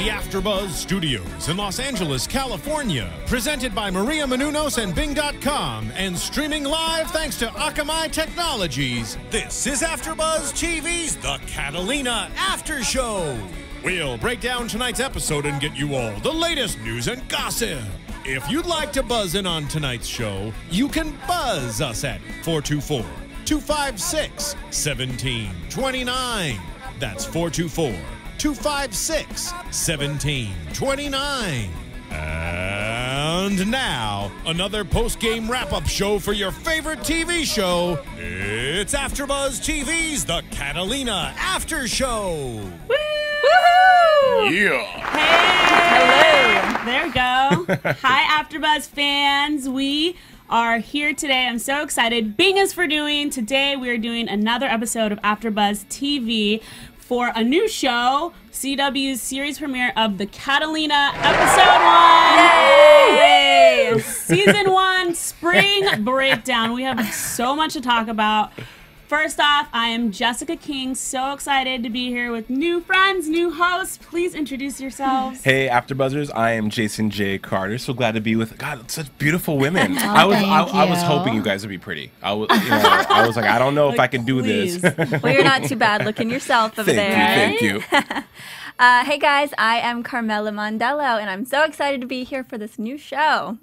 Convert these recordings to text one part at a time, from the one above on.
The AfterBuzz Studios in Los Angeles, California, presented by Maria Menounos and Bing.com, and streaming live thanks to Akamai Technologies. This is AfterBuzz TV's The Catalina After Show. We'll break down tonight's episode and get you all the latest news and gossip. If you'd like to buzz in on tonight's show, you can buzz us at 424 256 1729. That's 424 256 1729. And now, another post game wrap up show for your favorite TV show. It's AfterBuzz TV's The Catalina After Show. Woo yeah. Hey! Hello. There we go. Hi, AfterBuzz fans. We are here today. I'm so excited. Bing is for doing. Today we are doing another episode of AfterBuzz TV for a new show, CW's series premiere of The Catalina episode one. Yay! Season one, spring breakdown. We have so much to talk about. First off, I am Jessica King. So excited to be here with new friends, new hosts. Please introduce yourselves. Hey, AfterBuzzers! I am Jason J. Carter. So glad to be with God, such beautiful women. I was I, thank I was hoping you guys would be pretty. I was you know, I was like I don't know if I can do Please. this. Well, you're not too bad looking yourself over thank there. you, thank you. Uh, hey guys, I am Carmela Mondello, and I'm so excited to be here for this new show.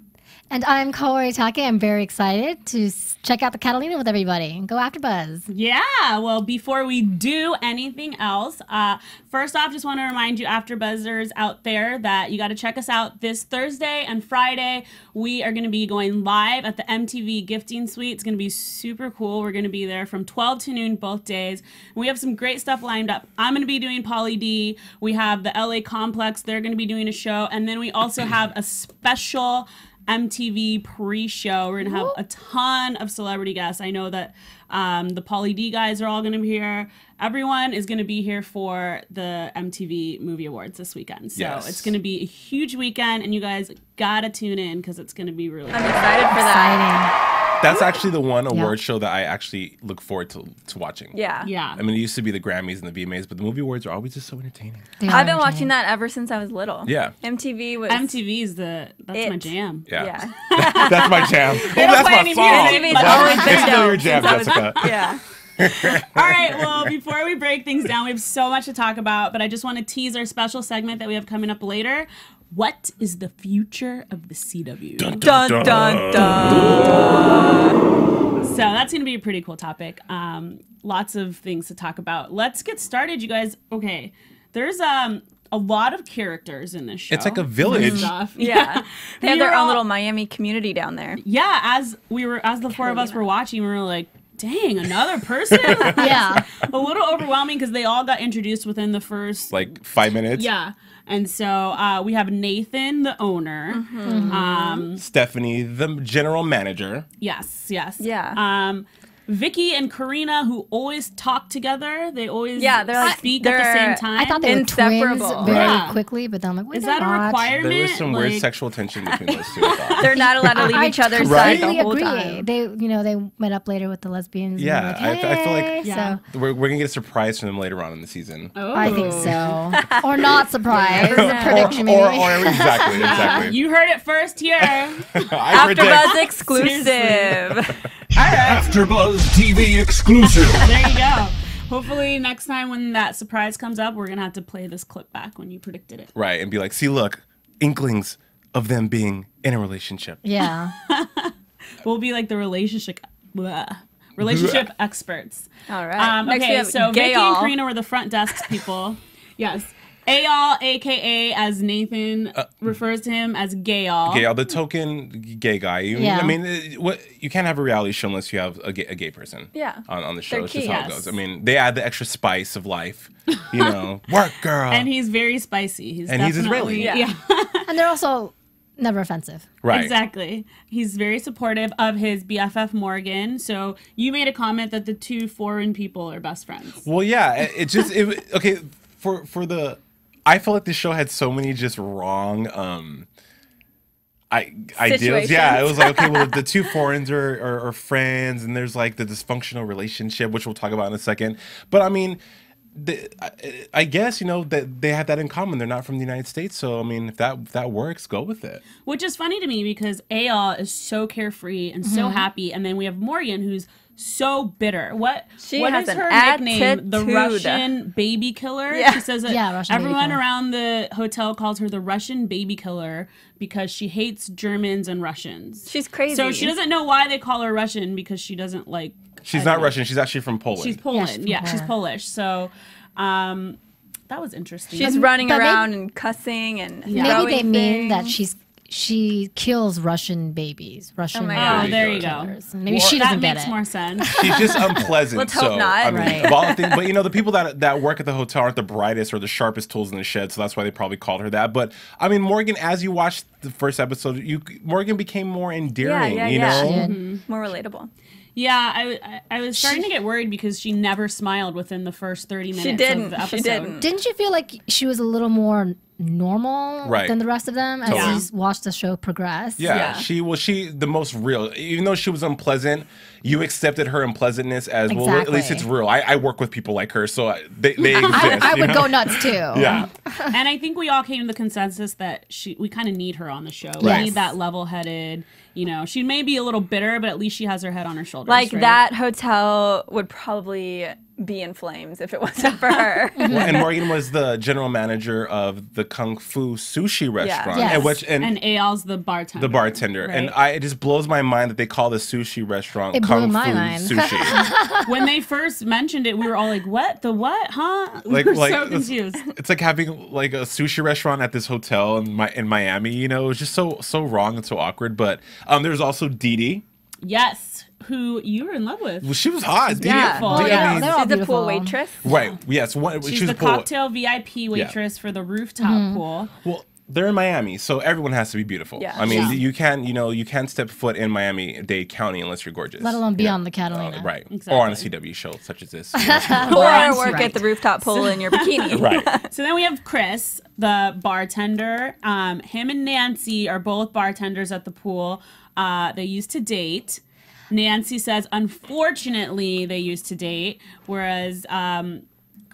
And I'm Kaori Takee. I'm very excited to check out the Catalina with everybody. And go after Buzz. Yeah, well, before we do anything else, uh, first off, just want to remind you, after buzzers out there, that you got to check us out this Thursday and Friday. We are going to be going live at the MTV Gifting Suite. It's going to be super cool. We're going to be there from 12 to noon both days. And we have some great stuff lined up. I'm going to be doing Pauly D. We have the LA Complex. They're going to be doing a show. And then we also have a special MTV pre-show. We're gonna have a ton of celebrity guests. I know that um, the Pauly D guys are all gonna be here. Everyone is gonna be here for the MTV Movie Awards this weekend. So Yes. it's gonna be a huge weekend, and you guys gotta tune in because it's gonna be really. I'm excited for that. Exciting. That's actually the one Yeah. award show that I actually look forward to to watching. Yeah. Yeah. I mean, it used to be the Grammys and the VMAs, but the movie awards are always just so entertaining. They I've are been watching that ever since I was little. Yeah. MTV was MTV is the that's my jam. Yeah, Yeah. that's my jam. Oh, don't that's play my song. MTV's but- always been It's your jam, since was- Jessica. Yeah. All right, well, before we break things down, we have so much to talk about, but I just want to tease our special segment that we have coming up later. What is the future of the CW? Dun dun dun. So that's going to be a pretty cool topic. Um, lots of things to talk about. Let's get started, you guys. Okay, there's um a lot of characters in this show. It's like a village. Stuff. Yeah. They have We their own all- little Miami community down there. Yeah, as we were, as the four of us were watching, we were like, "Dang, another person!" Yeah. a little overwhelming because they all got introduced within the first Like five minutes. Yeah. And so uh, we have Nathan, the owner. Mm-hmm. Um, Stephanie, the general manager. yes, yes. Yeah. Um, Vicky and Karina, who always talk together. They always Yeah, they're like- speak at the they're- same time. I thought they were Inseparable. twins very Yeah. quickly, but then I'm like, wait, Is they're that a requirement? There was some weird sexual tension between those two. They're not allowed to leave I each other's Right? side the whole agree. time. They, you know, they met up later with the lesbians. Yeah, they're like, I- I feel like- Yeah. So We're, we're gonna get a surprise from them later on in the season. Oh. I think so, oh. or not surprised. never know. Prediction, maybe. Or, or exactly, exactly. You heard it first here. I predict. AfterBuzz exclusive. AfterBuzz TV exclusive. there you go. Hopefully, next time when that surprise comes up, we're gonna have to play this clip back when you predicted it. Right, and be like, see, look, inklings of them being in a relationship. yeah. We'll be like the relationship. Blah. Relationship experts. All right. Um, Next we okay, have so Vicky and Gayal. Karina were the front desk people. yes. Ayal, aka as Nathan uh, refers to him as Gayal. Gay, the token gay guy. You, Yeah. I mean, it- what you can't have a reality show unless you have a gay, a gay person. Yeah. On, on the show, They're it's just how Yes. it goes. I mean, they add the extra spice of life. You know, work girl. And he's very spicy. He's And he's Israeli. Yeah. Yeah. And they're also never offensive. Right. Exactly. He's very supportive of his BFF Morgan. So you made a comment that the two foreign people are best friends. Well, yeah, it, it just it, okay for for the. I felt like this show had so many just wrong um I ideals. Yeah, it was like okay, well, the two foreigners are, are, are friends, and there's like the dysfunctional relationship, which we'll talk about in a second. But I mean. The, I, I guess you know that they have that in common. They're not from the United States, so I mean, if that if that works, go with it. Which is funny to me because Ayal is so carefree and Mm-hmm. so happy, and then we have Morgan who's so bitter. What She what has is an her nickname? The. Russian baby killer. Yeah. She says that Yeah, Russian everyone killer. around the hotel calls her the Russian baby killer because she hates Germans and Russians. She's crazy. So she doesn't know why they call her Russian because she doesn't like. She's not know. Russian. She's actually from Poland. She's Poland. she's Yeah, she's Polish. So, um, that was interesting. She's running but maybe- around and cussing and Yeah. Maybe throwing they mean that she's she kills Russian babies, Russian. Oh my baby God. Oh, there you go. killers. Maybe Well, she doesn't get it. that makes more sense. She's just unpleasant. Let's so, hope not. I mean, Right. of all the things, but you know, the people that that work at the hotel aren't the brightest or the sharpest tools in the shed, so that's why they probably called her that. But I mean, Morgan, as you watched the first episode, you Morgan became more endearing. yeah, you yeah. know, She did. Mm-hmm. more relatable. Yeah, I, I, I was starting to get worried because she never smiled within the first 30 minutes She didn't. the episode. She didn't. Didn't you feel like she was a little more normal Right. than the rest of them as Totally. you watched the show progress? Yeah, Yeah. she was she the most real. Even though she was unpleasant, you accepted her unpleasantness as well. At least it's real. I, I work with people like her, so I, they they exist. I, I would know? go nuts too. Yeah, and I think we all came to the consensus that she we kind of need her on the show. We need that level-headed. You know, she may be a little bitter, but at least she has her head on her shoulders. Like right? that hotel would probably be in flames if it wasn't for her. Well, and Morgan was the general manager of the Kung Fu Sushi restaurant, Yes. and which and, And Ayal's the bartender. the bartender. And? I it just blows my mind that they call the sushi restaurant It blew Kung my Fu mind. Sushi. when they first mentioned it, we were all like, "What? The what? Huh?" We Like- were like so confused. it's like having like a sushi restaurant at this hotel in my in Miami. You know, it was just so so wrong and so awkward. But um, there's also Dee Dee. Yes, who you were in love with? Well, she was hot. Dee Dee- beautiful. Dee Dee- yeah, I mean, they're all She's a pool waitress. right. Yes. One, She's she was the a pool- cocktail VIP waitress for the rooftop pool. Well, they're in Miami, so everyone has to be beautiful. Yeah. I mean, Yeah. you can't, you know, you can't step foot in Miami Dade County unless you're gorgeous. Let alone be Yeah. on the Catalina. Uh, right. Exactly. Or on a CW show such as this. Or Right. work Right. at the rooftop pool in your bikini. right. So then we have Chris, the bartender. Um, him and Nancy are both bartenders at the pool. Uh, they used to date. Nancy says, unfortunately, they used to date, whereas um,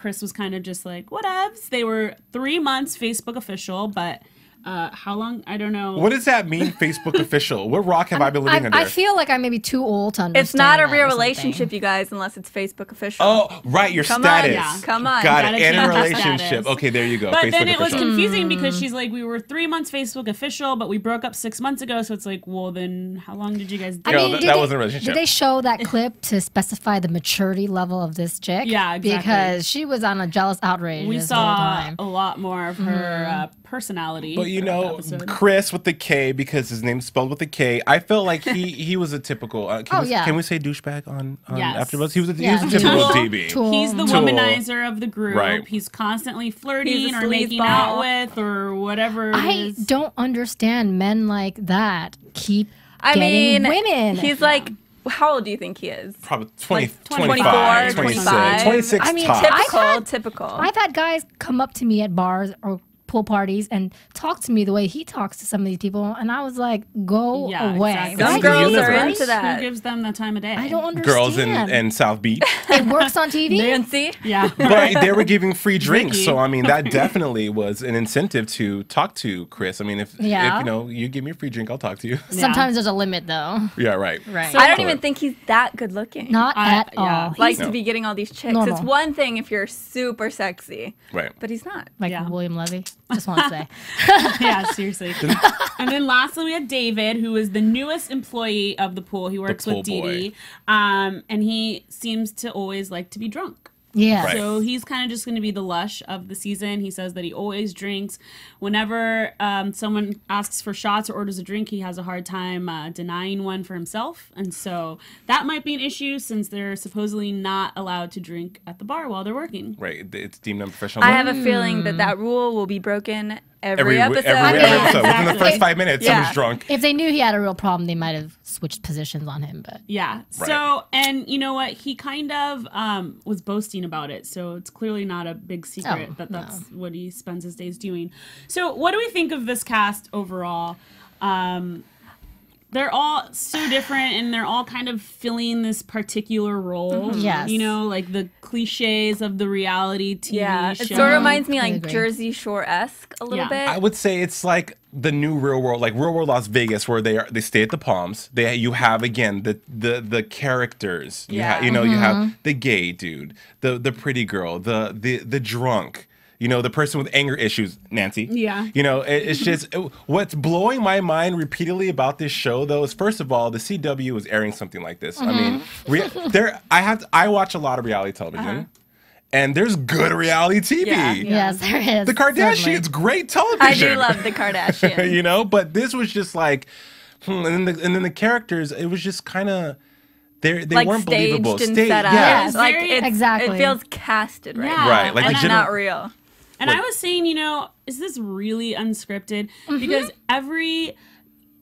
Chris was kind of just like, whatevs. They were three months Facebook official, but uh, how long? I don't know. What does that mean, Facebook official? What rock have I been living I, under? I feel like I may be too old to understand. It's not a real relationship, you guys, unless it's Facebook official. Oh, right, your Come on, yeah. Come on. Got Gotta it. And a relationship. Okay, there you go. But Facebook then it was confusing because she's like, we were three months Facebook official, but we broke up six months ago. So it's like, well, then how long did you guys date? I Girl, mean, that- that they- wasn't a relationship. Did they show that clip to specify the maturity level of this chick? Yeah, exactly. Because she was on a jealous outrage. we saw time. a lot more of her uh, personality. But you know, episode. Chris with the K because his name's spelled with a K. I felt like he he was a typical. Uh, can, Oh, we, yeah. can we say douchebag on, on Yes. AfterBuzz? He was a, Yeah. he was a typical Tool. DB. Tool. He's the Tool. womanizer of the group. Right. He's constantly flirting He's or making sleazeball. out with or whatever it I is. don't understand men like that keep I mean, women. He's like, how old do you think he is? Probably 20, Like 25, 24, 26, 25. 26 I mean, tops. I've Typical, had- typical. I've had guys come up to me at bars or pool parties and talk to me the way he talks to some of these people, and I was like, "Go Yeah, away." exactly. Some It's girls are into that. Who gives them the time of day? I don't understand. Girls in, in South Beach. it works on TV. Nancy. Yeah. but they were giving free drinks, Vicky. so I mean that definitely was an incentive to talk to Chris. I mean, if, Yeah. if you know you give me a free drink, I'll talk to you. Sometimes there's a limit, though. yeah, right. Right. So I don't So- even think he's that good looking. Not I- at yeah. all. like No. to be getting all these chicks. Normal. It's one thing if you're super sexy, Right. but he's not. like Yeah. William Levy. Just want to say. yeah, seriously. and then lastly, we have David, who is the newest employee of the pool. He works pool with Dee boy. Dee, um, and he seems to always like to be drunk. Yeah. Right. So he's kind of just going to be the lush of the season. He says that he always drinks. Whenever um, someone asks for shots or orders a drink, he has a hard time uh, denying one for himself. And so that might be an issue since they're supposedly not allowed to drink at the bar while they're working. Right. It's deemed unprofessional. I have a feeling that that rule will be broken every, every episode. every Yeah, episode within the first five minutes, Yeah. someone's drunk. If they knew he had a real problem, they might have switched positions on him. But Yeah. Right. So, and you know what? He kind of um, was boasting about it. So it's clearly not a big secret Oh, that that's what he spends his days doing. So, what do we think of this cast overall? Um, they're all so different and they're all kind of filling this particular role. Yes. You know, like the cliches of the reality TV yeah, show. it sort of reminds me like. Jersey Shore esque a little Yeah. bit. I would say it's like the new real world, like real world Las Vegas, where they are they stay at the Palms. They you have again the the the characters. You Yeah. have you know you Mm-hmm. have the gay dude, the the pretty girl, the the the drunk. You know the person with anger issues, Nancy. Yeah. You know it, it's just it- what's blowing my mind repeatedly about this show though is first of all the CW is airing something like this. I mean, Mm-hmm. re- there I have I watch a lot of reality television. And there's good reality TV. Yeah. yes, there is. The Kardashians, certainly. great television. I do love the Kardashians. you know, but this was just like, hmm, and then the and then the characters, it was just kind of they they like weren't staged believable. and Sta- set up. yeah. It's like it's, Exactly. It feels casted right. Yeah. Right, like And the It's not real. And I was saying, you know, is this really unscripted? Because every,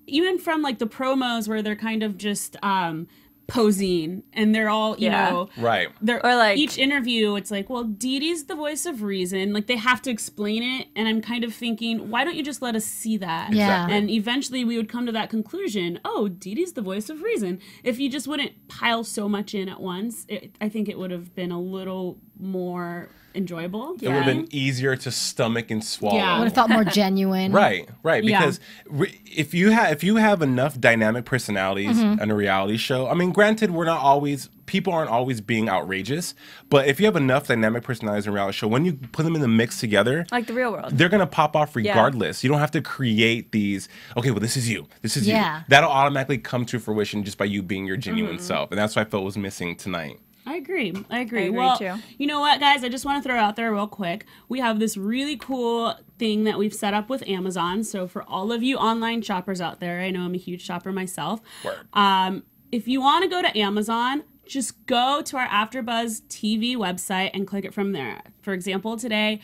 even from like the promos where they're kind of just um posing and they're all, you Yeah. know, right. they're Or, like- each interview, it's like, well, Dee Dee's the voice of reason. Like they have to explain it, and I'm kind of thinking, why don't you just let us see that? Yeah. And eventually, we would come to that conclusion. Oh, Dee Dee's the voice of reason. If you just wouldn't pile so much in at once, it, I think it would have been a little more enjoyable. It would have been easier to stomach and swallow. Yeah. it Would have felt more genuine. Right, right. Yeah. Because re- if you have if you have enough dynamic personalities Mm-hmm. in a reality show, I mean, granted, we're not always people aren't always being outrageous, but if you have enough dynamic personalities in a reality show, when you put them in the mix together, Like the real world. they're gonna pop off regardless. You don't have to create these. Okay, well, this is you. This is Yeah. you. That'll automatically come to fruition just by you being your genuine Mm-hmm. self, and that's what I felt was missing tonight. I agree. I agree. I agree, well, too. you know what, guys? I just want to throw out there real quick. We have this really cool thing that we've set up with Amazon. So for all of you online shoppers out there, I know I'm a huge shopper myself. Word. Um, if you want to go to Amazon, just go to our AfterBuzz TV website and click it from there. For example, today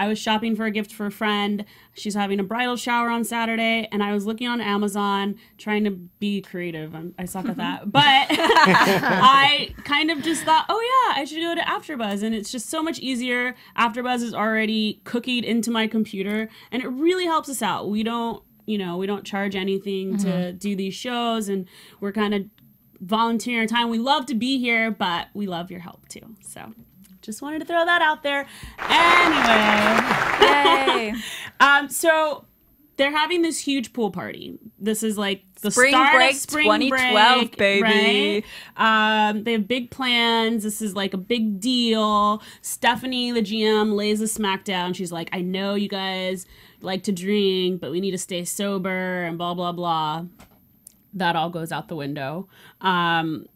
I was shopping for a gift for a friend. She's having a bridal shower on Saturday, and I was looking on Amazon trying to be creative. I'm, I suck at that, but I kind of just thought, oh yeah, I should go to AfterBuzz, and it's just so much easier. AfterBuzz is already cookied into my computer, and it really helps us out. We don't, you know, we don't charge anything to mm-hmm. do these shows, and we're kind of volunteering our time. We love to be here, but we love your help too. So, just wanted to throw that out there. Anyway. Yay. Um, so they're having this huge pool party. This is like the Spring start break of spring 2012, break, baby. Right? Um, they have big plans. This is like a big deal. Stephanie, the GM, lays a smackdown. She's like, "I know you guys like to drink, but we need to stay sober," and blah blah blah. That all goes out the window. Um,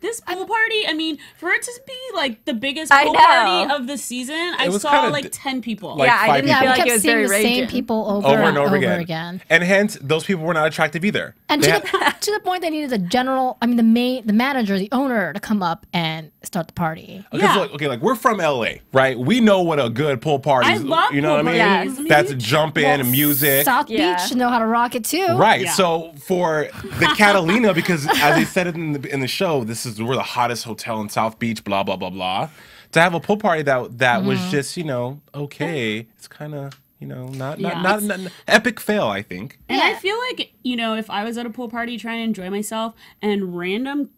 this pool party, I mean, for it to be like the biggest pool party of the season, I saw like d- 10 people. like yeah, I didn't Yeah, feel like it was very the same people over, Over and and over, again. again. and hence those people were not attractive either. And to had- the, to the point they needed the general, I mean, the main, the manager, the owner to come up and start the party. Because Yeah. look, okay, like we're from LA, right? We know what a good pool party is. you know what I mean? parties. I mean, That's you- jumping and music. South Yeah. Beach should know how to rock it too. Right. Yeah. So for the Catalina, because as they said it in the in the show, this is we're the hottest hotel in South Beach. Blah blah blah blah. To have a pool party that that was Mm-hmm. just you know okay, it's kind of you know not not, Yeah. not, not, not- epic fail. I think. And I feel like, you know, if I was at a pool party trying to enjoy myself and random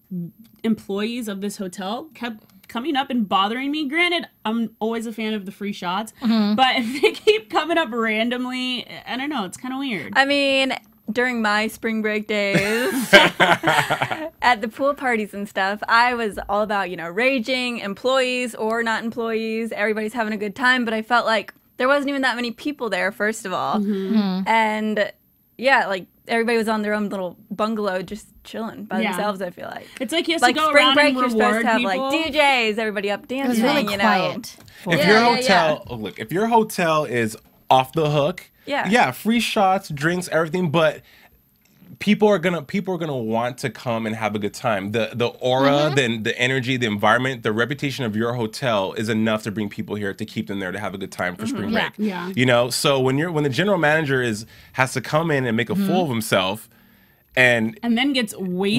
employees of this hotel kept coming up and bothering me, granted, I'm always a fan of the free shots, Mm-hmm. but if they keep coming up randomly, I don't know, it's kind of weird. I mean, during my spring break days at the pool parties and stuff, I was all about, you know, raging, employees or not employees, everybody's having a good time, but I felt like there wasn't even that many people there, first of all. Mm-hmm. And yeah, like everybody was on their own little bungalow just chilling by Yeah. themselves, I feel like. it's like he has Like to go spring around break, and you're supposed to have people. like DJs, everybody up It dancing, was really you know. quiet. If Yeah, your yeah, hotel, oh, look, if your hotel is off the hook, Yeah. yeah, free shots, drinks, everything, but people are gonna people are gonna want to come and have a good time. The the aura, Mm-hmm. then the energy, the environment, the reputation of your hotel is enough to bring people here to keep them there to have a good time for spring Mm-hmm. Yeah. break. Yeah. You know, so when you're when the general manager is has to come in and make a Mm-hmm. fool of himself and and then gets wasted.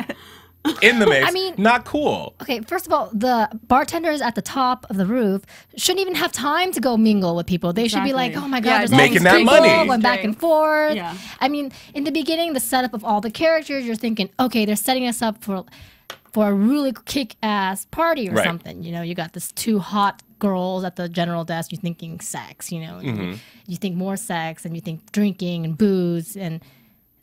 wasted in the mix, I mean- not cool. Okay, first of all, the bartenders at the top of the roof shouldn't even have time to go mingle with people. They should be like, "Oh my god, Yeah, there's all Making these that people money. going back and forth." Yeah. I mean, in the beginning, the setup of all the characters, you're thinking, "Okay, they're setting us up for for a really kick-ass party or Right. something." You know, you got this two hot girls at the general desk. You're thinking sex. You know, Mm-hmm. you, you think more sex, and you think drinking and booze, and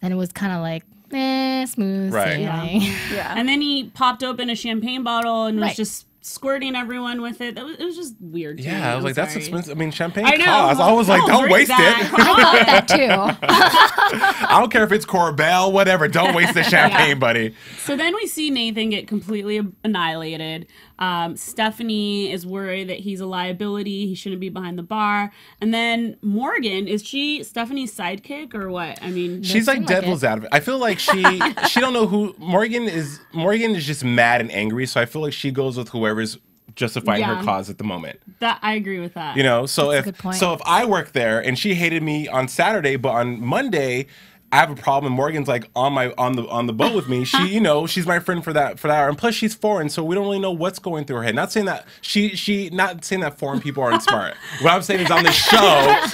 then it was kind of like, eh, smooth Right. sailing. Yeah. And then he popped open a champagne bottle and was just squirting everyone with it. That was, it was just weird. to me. Yeah, I was I'm like, that's expensive. I mean, champagne I know. costs. I was like, don't, drink waste that. it. I thought that too. I don't care if it's Korbel, whatever. Don't waste the champagne, buddy. So then we see Nathan get completely annihilated. Um, Stephanie is worried that he's a liability. He shouldn't be behind the bar. And then Morgan, is she Stephanie's sidekick or what? I mean, She's like devil's like devil's it. advocate. I feel like she she don't know who Morgan is. Morgan is just mad and angry. So I feel like she goes with whoever's justifying Yeah. her cause at the moment. that I agree with that. You know. So That's if good point. so if I work there and she hated me on Saturday, but on Monday. I have a problem. and Morgan's like on my on the on the boat with me. She, you know, she's my friend for that for that hour. And plus, she's foreign, so we don't really know what's going through her head. Not saying that she she not saying that foreign people aren't smart. What I'm saying is on the show, Let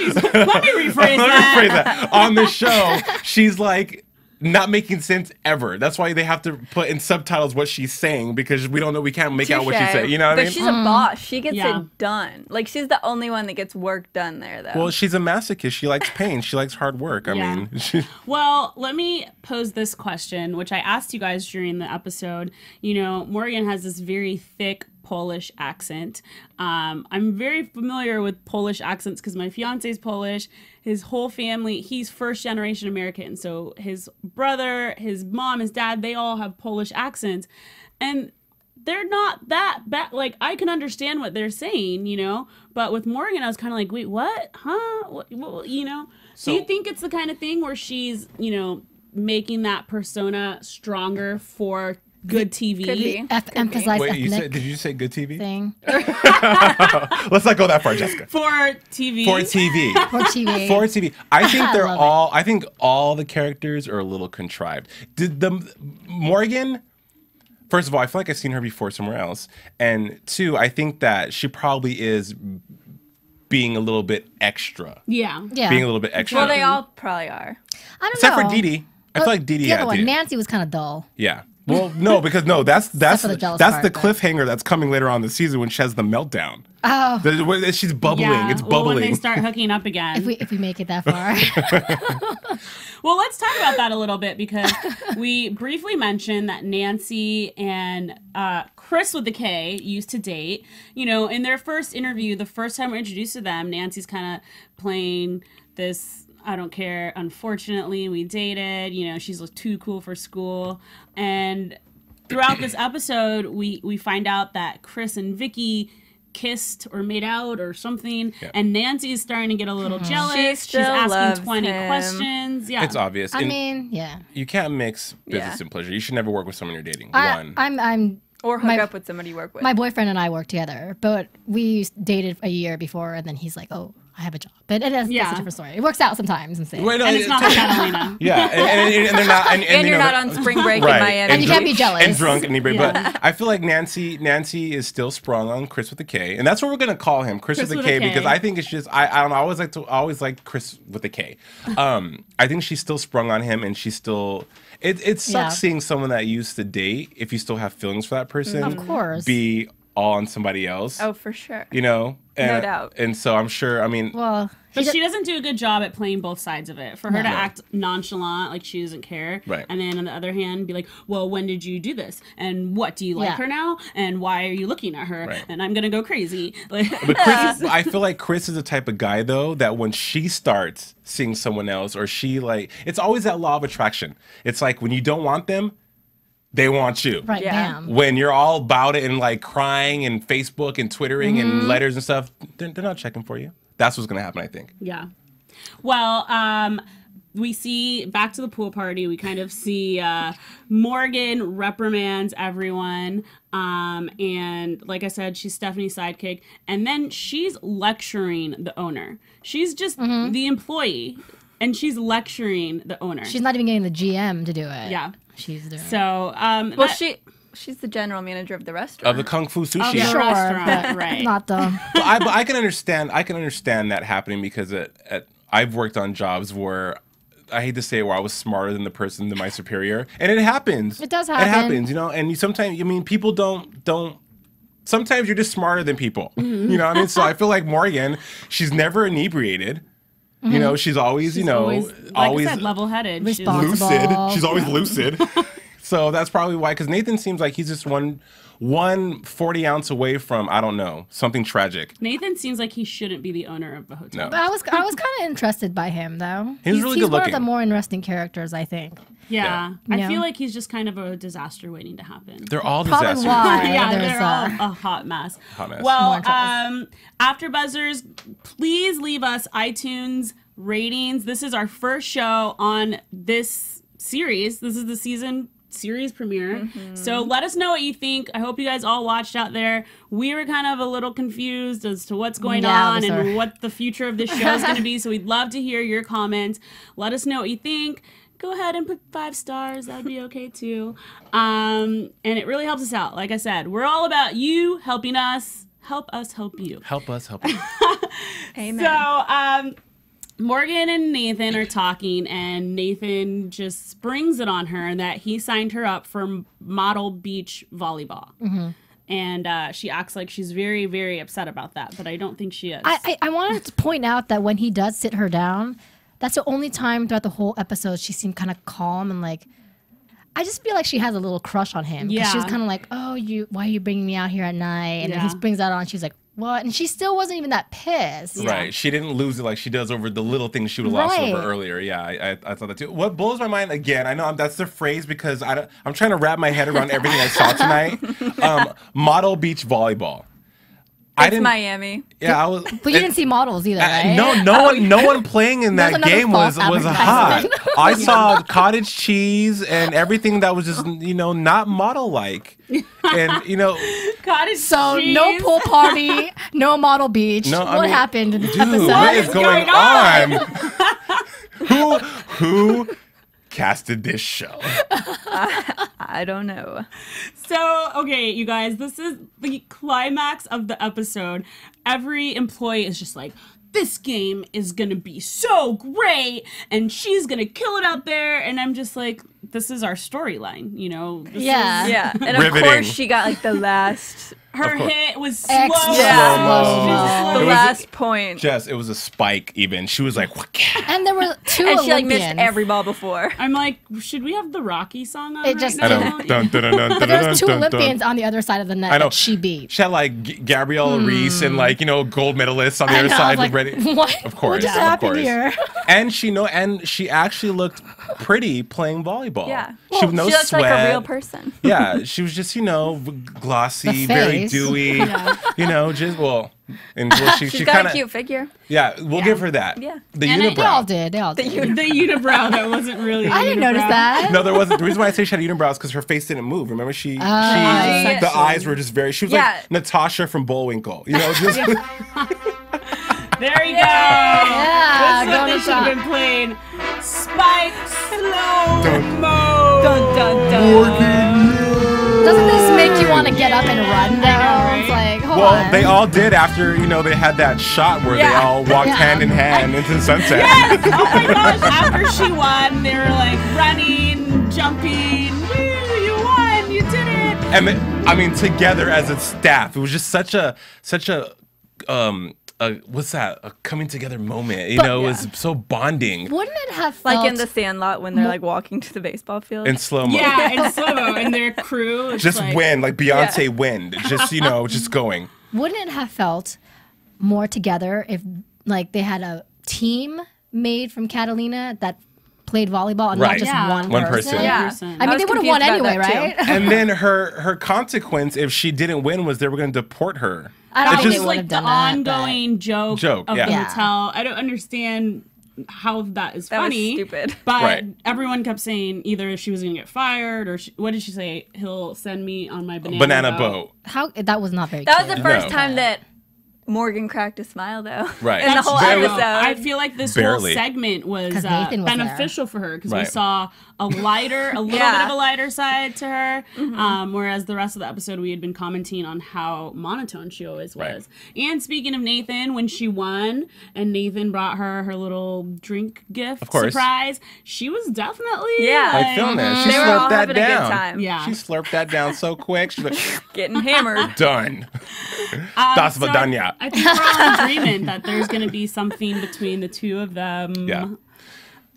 me rephrase Let me that. rephrase that. On the show, she's like not making sense ever. That's why they have to put in subtitles what she's saying because we don't know. We can't make out what she's saying. You know what but I mean? she's a boss. She gets Yeah. it done. Like she's the only one that gets work done there, though. well, she's a masochist. She likes pain. She likes hard work. I Yeah. mean, she, Well, let me pose this question, which I asked you guys during the episode. You know, Morgan has this very thick Polish accent. Um, I'm very familiar with Polish accents because my fiance is Polish. His whole family, he's first generation American. So his brother, his mom, his dad, they all have Polish accents. And they're not that bad. Like I can understand what they're saying, you know. But with Morgan, I was kind of like, wait, what? Huh? What, what, you know? Do you think it's the kind of thing where she's, you know, making that persona stronger for good TV? Could be. F- emphasize wait, you ethnic said? Did you say good TV? thing Let's not go that far, Jessica. For TV. For TV. for TV. For TV, I think they're love it. all. I think all the characters are a little contrived. Did the Morgan? First of all, I feel like I've seen her before somewhere else, and two, I think that she probably is being a little bit extra. yeah. yeah. Being a little bit extra. well, they all probably are. I don't except know. for Dee Dee. I feel like Dee Dee The had other one, to. Nancy was kind of dull. Yeah. Well, no, because no, that's that's for the that's part, the but- cliffhanger that's coming later on in the season when she has the meltdown. Oh, The- where she's bubbling. Yeah. It's Well, when they start hooking up again. if we if we make it that far. Well, let's talk about that a little bit because we briefly mentioned that Nancy and uh, Chris with the K used to date. You know, in their first interview, the first time we're introduced to them, Nancy's kind of playing this. I don't care. Unfortunately, we dated. You know, she's too cool for school. And throughout this episode, we we find out that Chris and Vicky kissed or made out or something, and Nancy is starting to get a little jealous. She She's still loves asking twenty him. questions. Yeah, it's obvious. I And mean, yeah. you can't mix business Yeah. and pleasure. You should never work with someone you're dating. I, One. I'm I'm Or hook My- up with somebody you work with. my boyfriend and I work together, but we dated a year before, and then he's like, "Oh, I have a job," but it is Yeah. that's a different story. It works out sometimes. I'm saying. Wait, no, and it's it- not like Catalina. Yeah, and, and, and they're not, and, and, and you you're know, not on spring break right, in Miami. And you can't be jealous. and drunk and inebriated. Yeah. But I feel like Nancy, Nancy is still sprung on Chris with a K, and that's what we're gonna call him, Chris, Chris with a with K, a K. because I think it's just I, I don't know. I always like to I always like Chris with a K. Um, I think she's still sprung on him, and she's still. It it sucks Yeah. seeing someone that you used to date if you still have feelings for that person. Of course. Be all on somebody else. oh, for sure. You know. And, doubt. And so I'm sure. I mean, well, But she doesn't do a good job at playing both sides of it. For her to No. act nonchalant, like she doesn't care, Right. and then on the other hand, be like, "Well, when did you do this? And what do you like Yeah. her now? And why are you looking at her? Right. And I'm gonna go crazy." Like, But Chris, I feel like Chris is the type of guy though that when she starts seeing someone else or she like, it's always that law of attraction. It's like when you don't want them, they want you. right, Yeah. bam. When you're all about it and like crying and Facebook and Twittering Mm-hmm. and letters and stuff, they're, they're not checking for you. That's what's gonna happen, I think. Yeah. Well, um, we see back to the pool party. We kind of see uh, Morgan reprimands everyone, um, and like I said, she's Stephanie's sidekick, and then she's lecturing the owner. She's just Mm-hmm. the employee, and she's lecturing the owner. She's not even getting the GM to do it. yeah. She's doing it. So um, Well, that- she she's the general manager of the restaurant Of the kung fu sushi. of the Sure, restaurant, right? Not the. but I, but I can understand. I can understand that happening because at, at I've worked on jobs where I hate to say it, where I was smarter than the person than my superior, and it happens. It does happen. It happens, you know. And you sometimes, I mean, people don't don't. Sometimes you're just smarter than people. Mm-hmm. You know what I mean? So I feel like Morgan, she's never inebriated. You know, mm-hmm. she's always, you know, always, like always said, level-headed. She's- Responsible. lucid. She's always lucid. so that's probably why. Because Nathan seems like he's just one one 40 ounce away from I don't know something tragic. Nathan seems like he shouldn't be the owner of the hotel. No. But I was I was kind of interested by him though. He was he's, really he's good one of the more interesting characters, I think. Yeah. I Yeah. feel like he's just kind of a disaster waiting to happen. They're all Probably disasters. why yeah, they're all a a hot mess. Hot mess. Well, um, after buzzers, please leave us iTunes ratings. This is our first show on this series. This is the season series premiere. Mm-hmm. So let us know what you think. I hope you guys all watched out there. We were kind of a little confused as to what's going Yeah, on and were. what the future of this show is going to be. So we'd love to hear your comments. Let us know what you think. Go ahead and put five stars. That'd be okay too. Um, and it really helps us out. Like I said, we're all about you helping us. Help us help you. Help us, help us. Amen. So, um, Morgan and Nathan are talking, and Nathan just springs it on her that he signed her up for model beach volleyball. And uh, she acts like she's very, very upset about that, but I don't think she is. I, I, I wanted to point out that when he does sit her down, that's the only time throughout the whole episode she seemed kind of calm and like. I just feel like she has a little crush on him. Yeah. She's kind of like, "Oh, you, why are you bringing me out here at night?" And then he brings that on. She's like, "What?" And she still wasn't even that pissed. Right. She didn't lose it like she does over the little things she would have lost over earlier. Yeah, I, I, I thought that too. What blows my mind again, I know I'm, that's the phrase because I don't, I'm trying to wrap my head around everything I saw tonight. Um, model beach volleyball. I it's didn't. Miami. Yeah, I was. But you didn't see models either, right? No, no one, no oh. one playing in That that was another game was was hot. I saw cottage cheese and everything that was just you know not model like, and you know, Cottage cheese. So cheese. no pool party, no model beach. No, what mean, happened in this dude, episode? what is going, going on? who who casted this show? I don't know. So, okay, you guys, this is the climax of the episode. Every employee is just like, this game is gonna be so great, and she's gonna kill it out there. And I'm just like, this is our storyline, you know? This Yeah. is- Yeah, and of Riveting. course she got like the last, her hit was slow. Extra Yeah. Slow-mo. the It was- last point, Jess, it was a spike. Even she was like, "What?" And there were two and she like Olympians. missed every ball before. I'm like, should we have the Rocky song on It right just- I now? know. Dun, dun, dun, dun, But there was two dun, dun. Olympians on the other side of the net I know. that she beat. She had like G- Gabrielle hmm. Reese and like you know gold medalists on the I other know, I side. was like, ready. what? Of course, What just of happened course. here? And she know, and she actually looked pretty playing volleyball. Yeah, she was no she looks sweat. like a real person. yeah, she was just you know glossy, very face. dewy. You know, just well, and well, she She's she got kind a cute figure. yeah. We'll give her that. Yeah. the And it- They all unibrow. did. They all did. the unibrow that wasn't really. I didn't notice that. No, there wasn't. The reason why I say she had unibrows because her face didn't move. Remember, she, Ah, she, the section. eyes were just very. She was Yeah. like Natasha from Bullwinkle. You know, just There you go. Yeah, This is what going they should have been playing. Spike slow Dun. mo. Dun dun dun. Doesn't this make you want to get up and run now? It's like, hold well, on. they all did after you know they had that shot where they all walked Yeah. hand in hand into the sunset. Yes! Oh my gosh! After she won, they were like running, jumping. Woo! You won! You did it! and they, I mean together as a staff, it was just such a such a um. A, what's that? A coming together moment. You But- know, it was so bonding Wouldn't it have felt Like in the Sandlot when they're like walking to the baseball field. in slow mo. Yeah, in slow mo, and their crew. Just like, wind, like Beyonce wind. Just you know, just going. wouldn't it have felt more together if like they had a team made from Catalina that played volleyball and Right. not just Yeah. one, One person? person. yeah. I mean, was they would have won anyway, right? and then her her consequence if she didn't win was they were going to deport her. I don't It's think they just would like have the done that. but- ongoing joke, Joke, of yeah. the Yeah. hotel. I don't understand how that is That was funny. stupid. But Right. everyone kept saying either if she was gonna get fired or she, what did she say? He'll send me on my banana, Banana boat. How that was not very. That was the first No. time that Morgan cracked a smile, though. Right. In the whole very- episode. I feel like this Barely. whole segment was, 'Cause uh, Nathan was there. beneficial for her because we saw a lighter, a little Yeah. bit of a lighter side to her. Mm-hmm. Um, whereas the rest of the episode, we had been commenting on how monotone she always Right. was. And speaking of Nathan, when she won and Nathan brought her her little drink gift surprise, she was definitely Yeah. I filmed that. She They were all slurped that having a good down. time. Yeah. She slurped that down so quick. She's like, Getting hammered. done. Um, Das so Vidania. I think we're all in agreement that there's going to be something between the two of them. Yeah.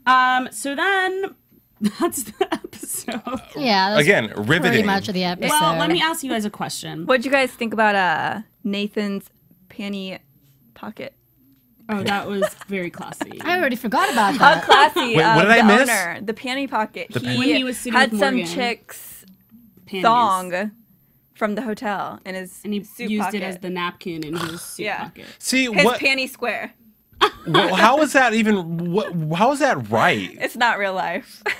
Um. So then, that's the episode. Yeah. That's Again, pretty riveting. much of the episode. Well, let me ask you guys a question. What'd you guys think about uh Nathan's panty pocket? Oh, that was very classy. I already forgot about that. How that. classy Wait, of what did I the miss? owner, the panty pocket. The he, pan- When he was had with some chick's Panties. thong from the hotel in his and he suit used pocket. it as the napkin in his suit Yeah. pocket. See his what? panty square. well, how is that even? What? How is that right? It's not real life.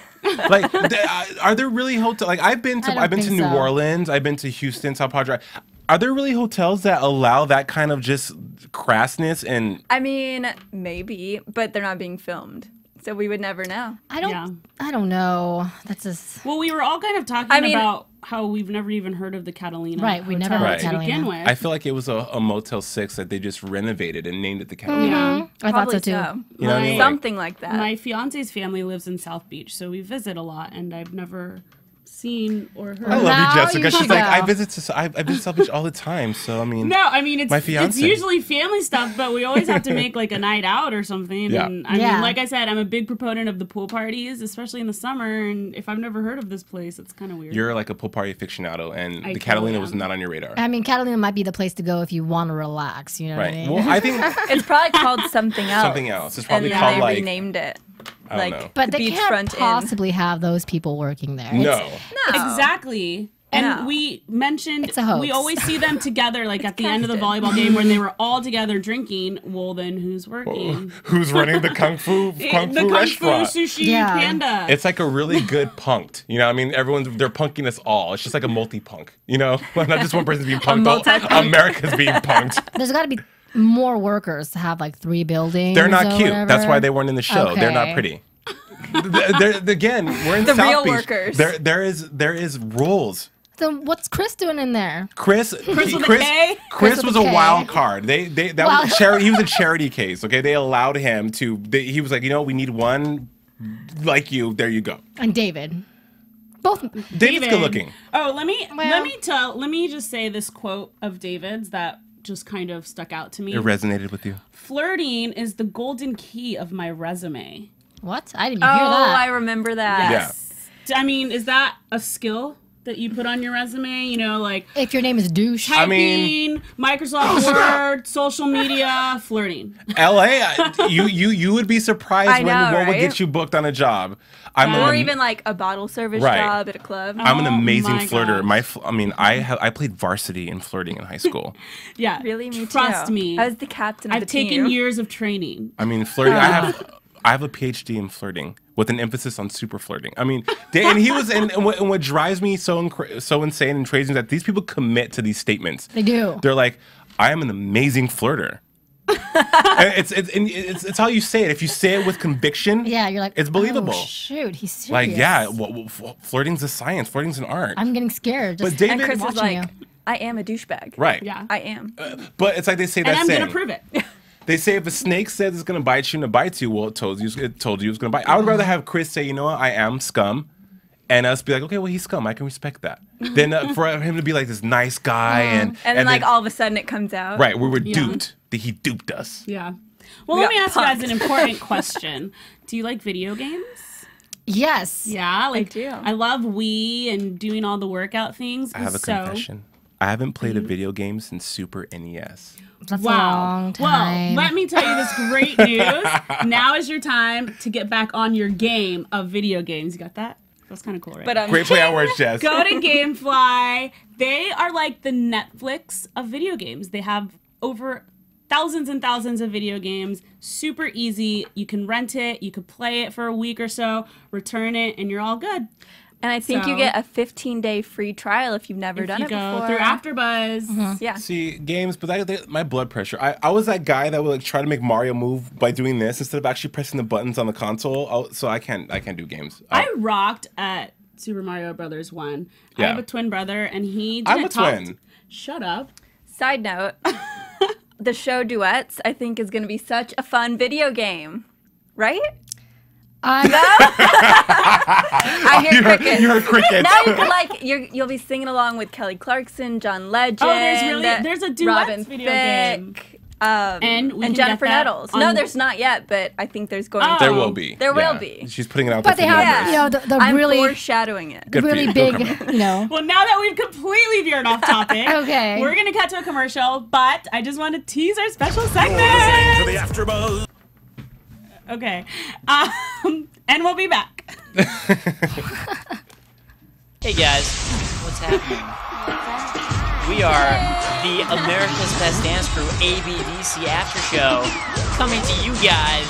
Like, uh, are there really hotels? Like, I've been to, I don't I've been to New so. Orleans, I've been to Houston, South Padre. Are there really hotels that allow that kind of just crassness and? I mean, maybe, but they're not being filmed, so we would never know. I don't. Yeah. I don't know. That's just. Well, we were all kind of talking I mean- about how we've never even heard of the Catalina. Right, we never Hotel heard of to begin with. I feel like it was a, a Motel Six that they just renovated and named it the Catalina. yeah. Mm-hmm. I thought so too. You know what I mean? Something like that. My fiance's family lives in South Beach, so we visit a lot, and I've never seen or heard. I love Now you, Jessica. you She's should like. I visit, to, I, I visit South Beach all the time. So I mean, No, I mean it's My it's usually family stuff, but we always have to make like a night out or something. Yeah. And I Yeah. mean, like I said, I'm a big proponent of the pool parties, especially in the summer. And if I've never heard of this place, it's kind of weird. you're like a pool party aficionado, and I the Catalina was not on your radar. I mean, Catalina might be the place to go if you want to relax. You know what I mean? Well, I think it's probably called something else. Something else. It's probably and called they like renamed it. I don't like know. but the they can't inn. possibly have those people working there. It's- no. exactly. And No. we mentioned It's a hoax. we always see them together, like at the end of the volleyball game when they were all together drinking. Well, then who's working? Who's running the kung fu kung the fu Kung restaurant? Fu Sushi Yeah. Panda. It's like a really good punked. You know, I mean, everyone's they're punking us all. It's just like a multi-punk. You know, not just one person's being punked. all- America's being punked. There's got to be more workers to have like three buildings. They're not or cute. That's why they weren't in the show. They're not pretty. They're- they're- again, we're in The South real Beach. workers. There, there is there is rules. So what's Chris doing in there? Chris, Chris he- with a Chris, K? Chris Chris was with a a K. wild card. They, they, that Wild- was a charity. He was a charity case. Okay, they allowed him to. They, he was like, you know, we need one like you. There you go. And David. Both. David's David. good looking. Oh, let me Well- let me tell let me just say this quote of David's that just kind of stuck out to me. It resonated with you. Flirting is the golden key of my resume. What? I didn't Oh, hear that. Oh, I remember that. Yeah. I mean, is that a skill that you put on your resume? You know, like if your name is douche. I mean- typing, Microsoft Word, social media, flirting. L.A. You, you, you would be surprised I when know, what would get you booked on a job. I'm Or an, even like a bottle service Right. job at a club. I'm an Oh amazing my flirter. gosh. My, fl- I mean, I have, I played varsity in flirting in high school. Yeah, really, me Trust too. me. I was the captain I've the taken team. years of training. I mean, flirting. I have, I have a PhD in flirting with an emphasis on super flirting. I mean, they, and he was, and, and, what, and what drives me so incra- so insane and crazy is that these people commit to these statements. They do. They're like, I am an amazing flirter. And it's, it's, and it's it's how you say it. If you say it with conviction, yeah, you're like. it's believable. Oh, shoot, he's serious. like, yeah, well, well, flirting's a science. Flirting's an art. I'm getting scared. Just But David- and Chris is like, you. I am a douchebag. right. Yeah, I am. But it's like they say and that I'm saying. gonna prove it. They say if a snake says it's gonna bite you and it bites you, well, it told you it told you it was gonna bite. I would rather have Chris say, you know what, I am scum, and us be like, okay, well, he's scum. I can respect that. then uh, for him to be like this nice guy and And then like all of a sudden it comes out. right, we were duped. That he duped us. Yeah. Well, We let me got ask you guys an important question. Do you like video games? yes. Yeah, like do. I love Wii and doing all the workout things. I have a so, confession. I haven't played a video game since Super NES. That's a Wow. long Well, let me tell you this great news. now is your time to get back on your game of video games. You got that? That's kind of cool, right? But um, Great play on words, Jess. Go to GameFly. They are like the Netflix of video games. They have over thousands and thousands of video games. Super easy. You can rent it, you could play it for a week or so, return it, and you're all good. And I think So- you get a 15 day free trial if you've never If done you it go before. through AfterBuzz. Mm-hmm. yeah. See games, but that, that- my blood pressure. I, I was that guy that would like try to make Mario move by doing this instead of actually pressing the buttons on the console. I'll, so I can't I can't do games. I rocked at Super Mario Brothers one. I have a twin brother, and he didn't I'm a talk. twin. Shut up. Side note the show Duets, I think, is going to be such a fun video game. Right? I know. I hear you heard, crickets. you heard crickets. now you can like you're, you'll be singing along with Kelly Clarkson, John Legend. Oh, there's really- there's a duets Robin video game. Thicke, Um, And we and Jennifer Nettles. No, there's not yet, but I think there's going Oh. to. there will be. There will Yeah. be. She's putting it out there. But there they for the have, members. you know, the, the I'm really, foreshadowing it. Good really you. big, Go you know. Well, now that we've completely veered off topic, Okay. we're gonna cut to a commercial. But I just want to tease our special To segment. the AfterBuzz Okay, um, and we'll be back. Hey guys, what's happening? We are the America's Best Dance Crew ABDC After Show coming to you guys.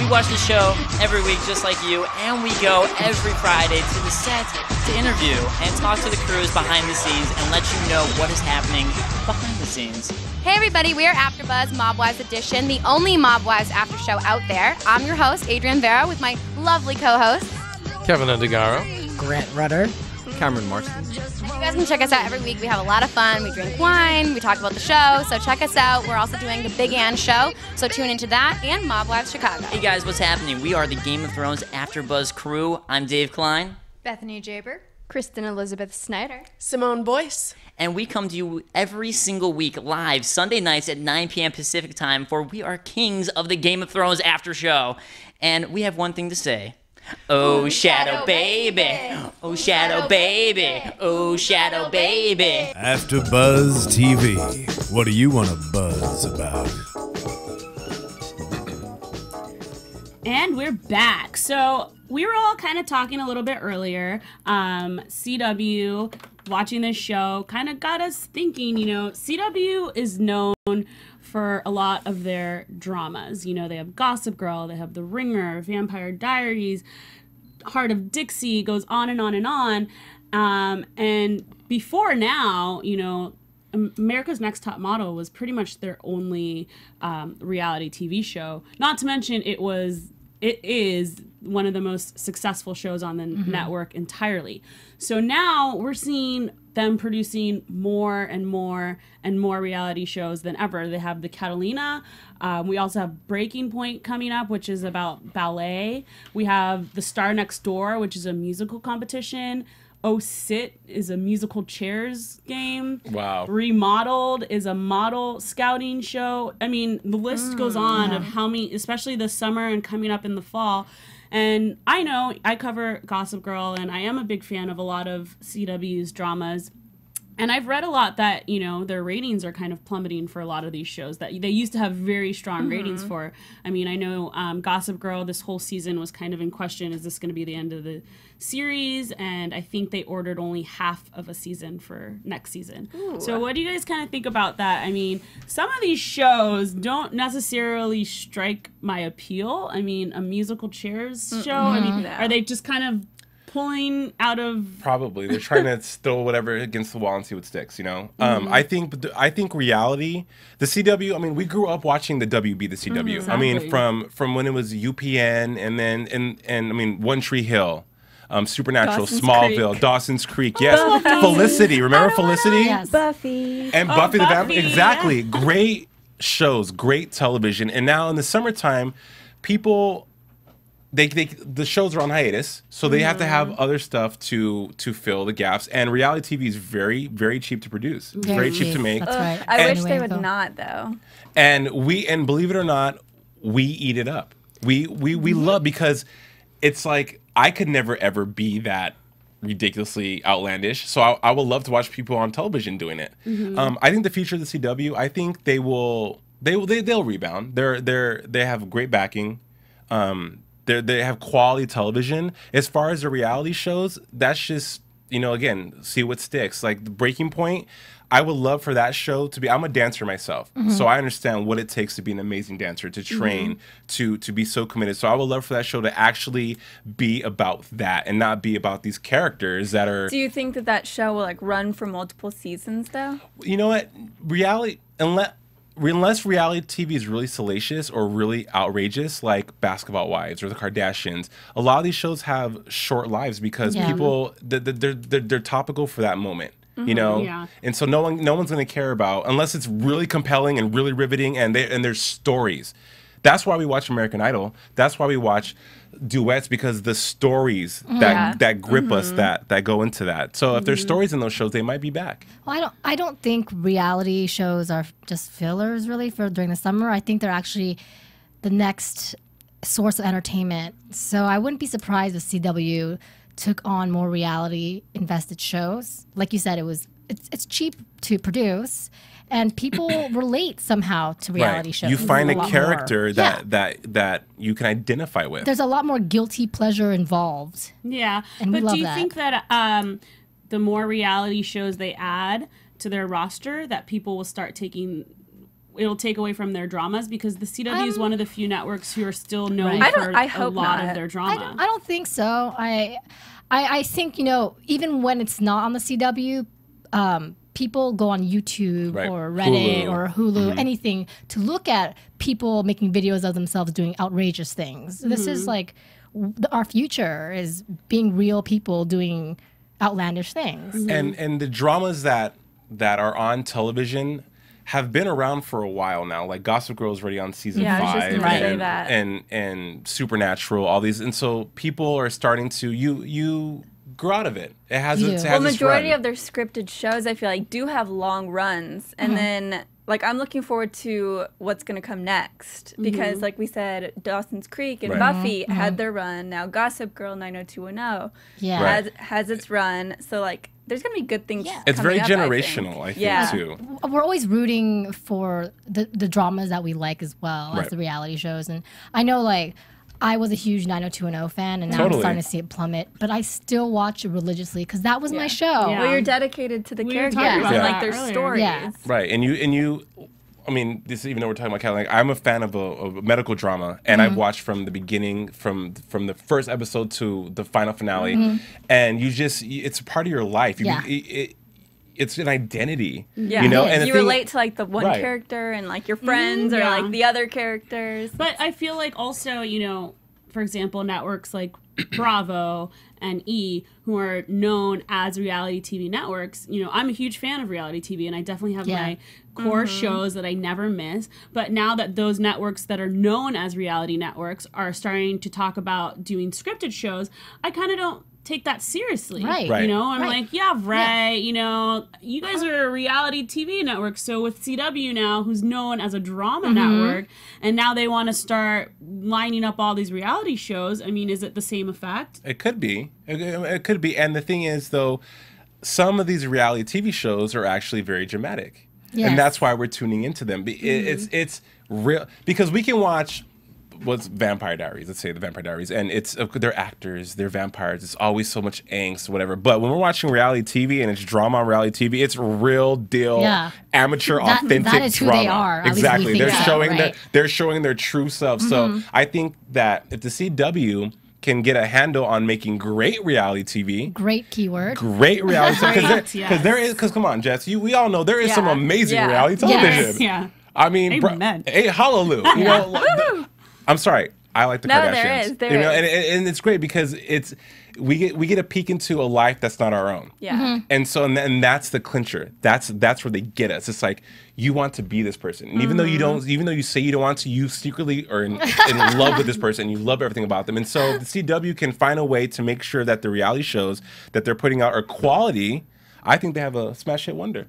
We watch the show every week just like you, and we go every Friday to the set to interview and talk to the crews behind the scenes and let you know what is happening behind the scenes. Hey everybody, we are AfterBuzz Mob Wives Edition, the only Mob Wives after show out there. I'm your host, Adrian Vera, with my lovely co-host. Keven Undergaro. Grant Rudder. Cameron Marston. You guys can check us out every week. We have a lot of fun. We drink wine. We talk about the show. So check us out. We're also doing the Big Ang Show. So tune into that and Mob Wives Chicago. Hey guys, what's happening? We are the Game of Thrones After Buzz crew. I'm Dave Klein. Bethany Jaber. Kristen Elizabeth Snyder. Simone Boyce. And we come to you every single week live Sunday nights at 9 p.m. Pacific time for We Are Kings of the Game of Thrones After Show. And we have one thing to say. Oh, Shadow Baby. Oh, Shadow Baby. Oh, Shadow Baby. After Buzz TV. What do you want to buzz about? And we're back. So we were all kind of talking a little bit earlier. Um, CW, watching this show, kind of got us thinking. You know, CW is known for a lot of their dramas. You know, they have Gossip Girl, they have The Ringer, Vampire Diaries, Hart of Dixie, goes on and on and on. Um, and before now, you know, America's Next Top Model was pretty much their only um, reality TV show. Not to mention, it was, it is one of the most successful shows on the network entirely. So now we're seeing them producing more and more and more reality shows than ever. They have the Catalina. Um, we also have Breaking Point coming up, which is about ballet. We have The Star Next Door, which is a musical competition. Oh Sit is a musical chairs game. Wow. Remodeled is a model scouting show. I mean, the list goes on of how many, especially this summer and coming up in the fall. And I know I cover Gossip Girl, and I am a big fan of a lot of CW's dramas. And I've read a lot that, you know, their ratings are kind of plummeting for a lot of these shows that they used to have very strong ratings for. I mean, I know um, Gossip Girl this whole season was kind of in question is this going to be the end of the series? And I think they ordered only half of a season for next season. So, what do you guys kind of think about that? I mean, some of these shows don't necessarily strike my appeal. I mean, a musical chairs show, I mean, are they just kind of pulling out of Probably they're trying to throw whatever against the wall and see what sticks. You know, um, I think I think reality, the CW. I mean, we grew up watching the WB, the CW. I mean, from from when it was UPN and then and and I mean One Tree Hill. Um, Supernatural, Dawson's Smallville, Creek. Dawson's Creek, yes, Felicity. Remember Felicity? Yes. Buffy. and Oh, Buffy the Vampire. Exactly, great shows, great television. And now in the summertime, people they, they the shows are on hiatus, so they have to have Mm-hmm. other stuff to to fill the gaps. And reality TV is very very cheap to produce, It's very cheap to make. That's right. I And- wish they would go. not, though. and we and believe it or not we eat it up we we we Mm-hmm. love because it's like i could never ever be that ridiculously outlandish. So i, I would love to watch people on television doing it. Mm-hmm. um, i think the future of the cw i think they will they will they, they'll rebound. They're they're they have great backing. Um they they have quality television. As far as the reality shows that's just you know, again, see what sticks. Like the Breaking Point, I would love for that show to be. I'm a dancer myself, Mm-hmm. so I understand what it takes to be an amazing dancer, to train, Mm-hmm. to to be so committed. So I would love for that show to actually be about that and not be about these characters that are. Do you think that that show will like run for multiple seasons though? you know what reality unless unless reality TV is really salacious or really outrageous, like Basketball Wives or The Kardashians, a lot of these shows have short lives because Yeah. people th- th- they're, they're they're topical for that moment. You mm-hmm. know, Yeah. and so no one no one's gonna care about unless it's really compelling and really riveting and they and there's stories. That's why we watch American Idol. That's why we watch duets because the stories that Yeah. that grip us mm-hmm. that that go into that. So if there's mm-hmm. stories in those shows, they might be back. Well, I don't. I don't think reality shows are just fillers really for during the summer. I think they're actually the next source of entertainment. So I wouldn't be surprised if CW took on more reality invested shows. Like you said, it was it's, it's cheap to produce, and people relate somehow to reality shows. You find a a character more. that Yeah. that that you can identify with. There's a lot more guilty pleasure involved. Yeah, And we but love do you that. think that um, the more reality shows they add to their roster, that people will start taking? It'll take away from their dramas because the CW is um, one of the few networks who are still known Right. I for I a hope lot not. of their I drama. don't, I don't think so. I, I, I think you know, even when it's not on the CW, um, people go on YouTube Right. or Reddit Hulu. or Hulu, mm-hmm. anything to look at people making videos of themselves doing outrageous things. This is mm-hmm. like w- our future is being real people doing outlandish things. Mm-hmm. and and the dramas that that are on television have been around for a while now. Like Gossip Girl is already on season Yeah, I was just five, and, that. and and Supernatural, all these, and so people are starting to you you grow out of it. It has You its, do. it has Well, majority run. of their scripted shows, I feel like, do have long runs, and Mm-hmm. then like I'm looking forward to what's gonna come next because, like we said, Dawson's Creek and Right. Buffy Mm-hmm. had their run. Now Gossip Girl 90210 Yeah. Right. has has its run. So like, there's gonna be good things. Yeah. it's very coming up, I think. generational, I think, Yeah. too. we're always rooting for the, the dramas that we like as well Right. as the reality shows. And I know, like, I was a huge 90210 fan, and now Totally. I'm starting to see it plummet. But I still watch it religiously because that was my show. Yeah. Well, you're dedicated to the We characters talking and about like their earlier. stories. Yeah. Right, and you and you, I mean, this even though we're talking about Cali, like I'm a fan of a, of a medical drama, and Mm-hmm. I've watched from the beginning, from from the first episode to the final finale, Mm-hmm. and you just it's a part of your life. You, Yeah. it, it, it's an identity, Yeah. you know, and the you thing- relate to like the one Right. character and like your friends or yeah. like the other characters. But I feel like also, you know, for example, networks like Bravo and E, who are known as reality TV networks, you know, I'm a huge fan of reality TV and I definitely have Yeah. my core mm-hmm. shows that I never miss. But now that those networks that are known as reality networks are starting to talk about doing scripted shows, I kind of don't take that seriously. Right. Right. You know, I'm Right. like, yeah, right. You know, you guys are a reality TV network. So with CW now, who's known as a drama mm-hmm. network, and now they want to start lining up all these reality shows. I mean, is it the same effect? It could be. It, it could be. And the thing is, though, some of these reality TV shows are actually very dramatic, Yes. and that's why we're tuning into them. Be- it- mm-hmm. It's it's real because we can watch what's Vampire Diaries. Let's say the Vampire Diaries, and it's uh, they're actors, they're vampires. It's always so much angst, whatever. But when we're watching reality TV and it's drama on reality TV, it's real deal, Yeah. amateur, That- authentic that is who drama. they are. At least we Exactly. They're so, showing their right? Mm-hmm. they're showing their true self. So I think that if the CW can get a handle on making great reality TV, Great keyword. great reality because there, yes. there is because come on, Jess, you we all know there is some amazing Yeah. reality Yes. television. Yeah. I mean, bro, Amen. hey, hallelujah. You know, like, I'm sorry. I like the No, Kardashians. there is, there you know, is. and, and and it's great because it's we get we get a peek into a life that's not our own. Yeah. Mm-hmm. And so and, and that's the clincher. That's that's where they get us. It's like you want to be this person, and even though you don't, even though you say you don't want to, you secretly are in, in love with this person. You love everything about them, and so the CW can find a way to make sure that the reality shows that they're putting out are quality. I think they have a smash hit wonder.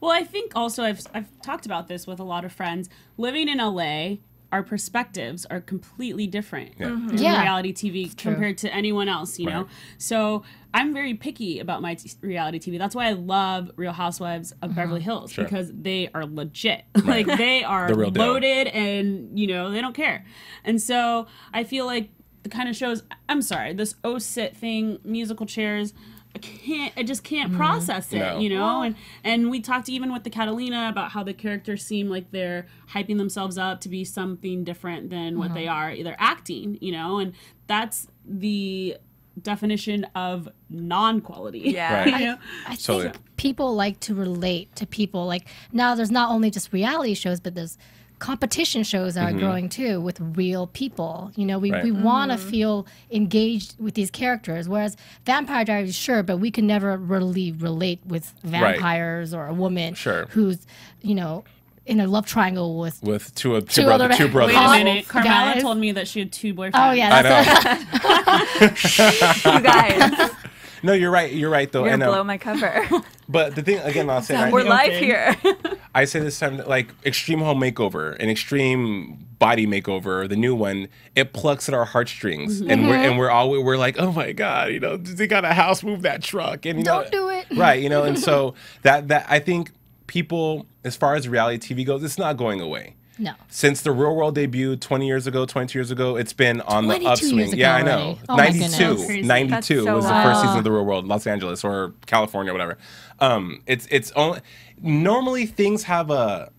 Well, I think also I've I've talked about this with a lot of friends. Living in LA, our perspectives are completely different Yeah. in mm-hmm. Yeah. reality TV compared to anyone else, you know. So I'm very picky about my t- reality TV. That's why I love Real Housewives of Beverly mm-hmm. Hills Sure. because they are legit. like they are The real deal. loaded and you know they don't care. And so I feel like the kind of shows. I'm sorry, this O sit thing, musical chairs. Can't I just can't mm. process it, No. you know? And and we talked even with the Catalina about how the characters seem like they're hyping themselves up to be something different than what they mm-hmm. are. They're acting, you know, and that's the definition of non-quality. Yeah. you Right. know? I Totally. think people like to relate to people. Like now, there's not only just reality shows, but there's competition shows that are mm-hmm. growing too with real people. You know, we, Right. we want to mm-hmm. feel engaged with these characters. Whereas Vampire Diaries, sure, but we can never really relate with vampires or a woman Sure. who's, you know, in a love triangle with. with two two, Two brother, other- two brothers. Wait a Hot minute. Carmela guys. told me that she had two boyfriends. Oh yeah, that's I that's know. You guys, no, you're right. You're right though. you're And gonna blow um, my cover. but the thing again, I'll say. We're Okay. live here. I say this time like Extreme Home Makeover and Extreme Body Makeover, the new one, it plucks at our heartstrings, and we're and we're all we're like, oh my god, you know, they got a house, move that truck, and you Don't do it. right, you know, and so that that I think people, as far as reality TV goes, it's not going away. No. Since the Real World debuted 20 years ago, 22 years ago, it's been on the upswing. years ago yeah, I know. already. Oh my 92. goodness. 92 so was the first season of the Real World, Los Angeles or California, whatever. Um, it's it's only normally things have a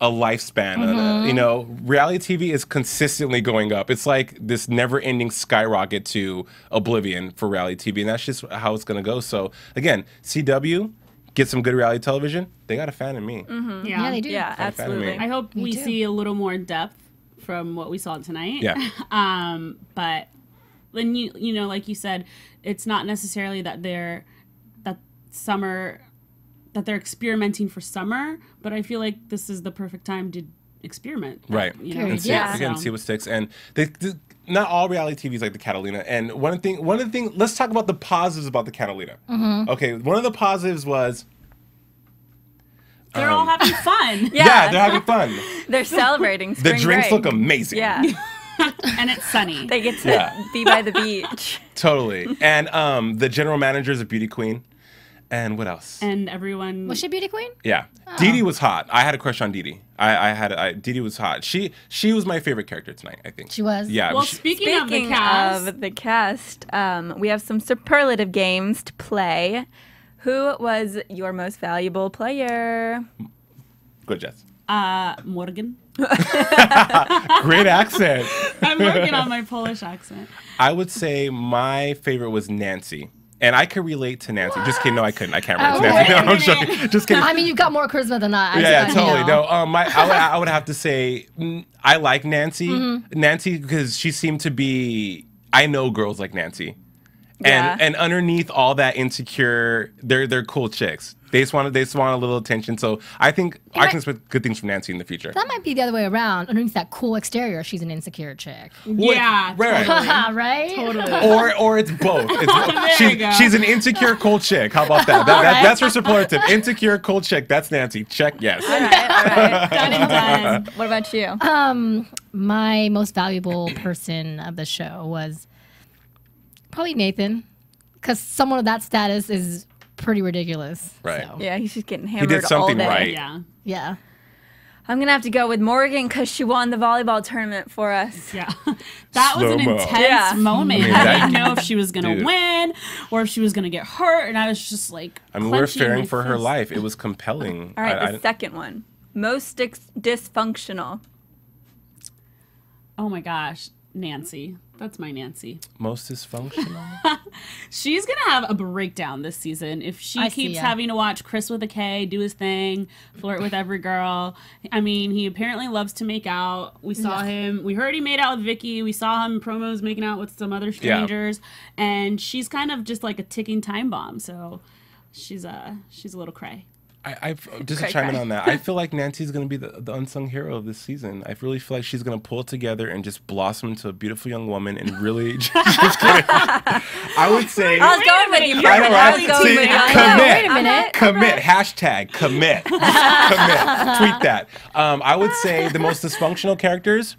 a lifespan. Mm-hmm. you know, reality TV is consistently going up. It's like this never-ending skyrocket to oblivion for reality TV, and that's just how it's going to go. So again, CW get some good reality television. They got a fan in me. Yeah, they do. yeah, fan absolutely. I hope we too. see a little more depth from what we saw tonight. Yeah. um, but then you you know, like you said, it's not necessarily that they're that summer that they're experimenting for summer, but I feel like this is the perfect time to experiment. Right. You know, and see, Yeah. again, see what sticks. And they, they- not all reality TV is like the Catalina. And one thing, one of the things, let's talk about the positives about the Catalina. Mm-hmm. Okay, one of the positives was, they're all having fun. yeah, Yeah. they're having fun. They're celebrating the drinks break. look amazing. Yeah, and it's sunny. they get to Yeah. be by the beach. totally. And um, the general manager is a beauty queen. And what else? and everyone Was she beauty queen? yeah, Dee Dee was hot. I had a crush on Dee Dee. I, I had I, Dee Dee was hot. She she was my favorite character tonight. I think She was? Yeah. Well, she- speaking, of the cast, of the cast, um, we have some superlative games to play. Who was your most valuable player? good, Jess. uh, Morgan. Great accent. I'm working on my Polish accent. I would say my favorite was Nancy. And I could relate to Nancy. Just kidding. No, I couldn't. I can't relate to Oh, Nancy. wait No, I'm joking. Just kidding. I mean, you've got more charisma than I. Yeah, yeah, totally. know. No, um, my, I, would, I would have to say mm, I like Nancy. Mm-hmm. Nancy because she seemed to be. I know girls like Nancy, Yeah. and and underneath all that insecure, they're they're cool chicks. They just want they just want a little attention. So I think I might- can expect good things from Nancy in the future. That might be the other way around. Underneath that cool exterior, she's an insecure chick. Yeah, right, right. right? totally. or or it's both. It's, There she, you go. she's an insecure cool chick. How about that? that, that that's her superlative. Insecure cool chick. That's Nancy. Check yes. All right, all right. Done and done. What about you? Um, my most valuable person of the show was probably Nathan, because someone of that status is pretty ridiculous. Right. So, yeah, he's just getting did hammered all something day. right. Yeah. yeah. I'm gonna have to go with Morgan because she won the volleyball tournament for us. Yeah. That was an intense Yeah. moment. I mean, I, didn't know if she was going to Dude. win or if she was going to get hurt. And I was just like, I mean, we're clenching fearing my for her life. It was compelling. All right, I- the I- second one. Most dis- dysfunctional. Oh my gosh. Nancy. That's my Nancy. most dysfunctional. She's going to have a breakdown this season if she I see, keeps yeah. having to watch Chris with a K do his thing, flirt with every girl. I mean, he apparently loves to make out. We saw him, we heard he made out with Vicky. We saw him in promos making out with some other strangers. And she's kind of just like a ticking time bomb. So she's a, she's a little cray. I, I've just to Cray, chime in on that. I feel like Nancy's gonna be the, the unsung hero of this season. I really feel like she's gonna pull it together and just blossom into a beautiful young woman and really. just kidding. I would say. I was going with you. I know, Brendan. right? I was going See, with you. Commit. wait a minute. Commit. Hashtag commit. commit. Tweet that. Um, I would say the most dysfunctional characters.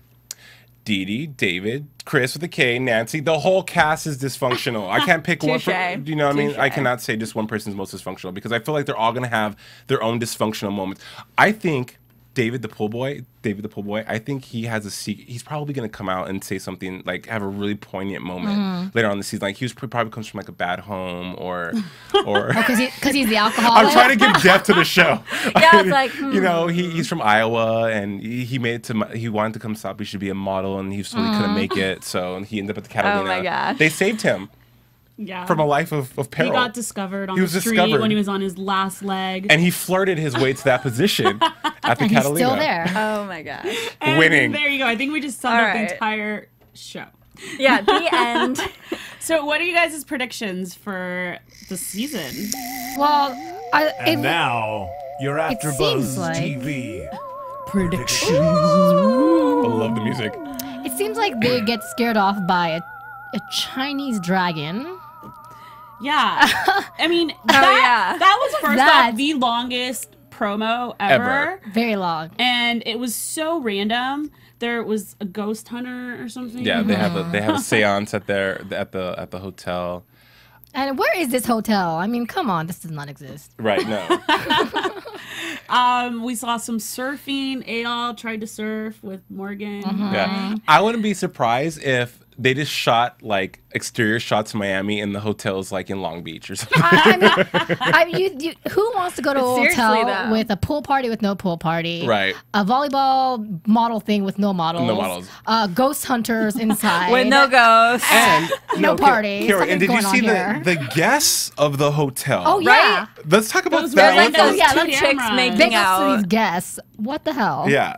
Dee Dee, David, Chris with a K, Nancy. The whole cast is dysfunctional. I can't pick one. For, you know what I mean? I cannot say just one person's most dysfunctional because I feel like they're all going to have their own dysfunctional moments. I think David the pool boy, David the pool boy, I think he has a secret. He's probably going to come out and say something like have a really poignant moment Mhm. later on in the season. Like he was probably comes from like a bad home or or. Because he, 'cause he's the alcoholic. I'm trying to give depth to the show. Yeah, like, you know, he, he's from Iowa and he, he made it to. He wanted to come stop. He should be a model and he totally couldn't Mhm. make it, so he ended up at the Catalina. Oh my gosh. They saved him Yeah. from a life of, of peril. He got discovered on He the was street discovered. when he was on his last leg. and he flirted his way to that position at the And he's Catalina. still there. Oh my gosh. And Winning. There you go. I think we just summed All up right. the entire show. Yeah, the end. So, what are you guys' predictions for the season? Well, I, And now, you're AfterBuzz seems like- TV predictions. I love the music. It seems like they get scared off by a, a Chinese dragon. Yeah. I mean, that, that was first That- off the longest promo ever. Ever. Very long. And it was so random. There was a ghost hunter or something. Yeah, they have a they have a séance at their at the at the hotel. And where is this hotel? I mean, come on, this does not exist. Right, no. Um, we saw some surfing. Adol tried to surf with Morgan. Mm-hmm. Yeah. I wouldn't be surprised if they just shot like exterior shots of Miami and the hotels like in Long Beach or something. I, you, you, who wants to go to a Seriously, hotel though. with a pool party with no pool party? Right. A volleyball model thing with no models. No models. Uh, ghost hunters inside. With no ghosts. And no Ki- party. Kira, and did you see the, the guests of the hotel? Oh yeah. Let's talk about Those that. like Let's- those yeah, two two chicks cameras. making Big ups to out. these guests. What the hell? Yeah,